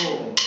transformed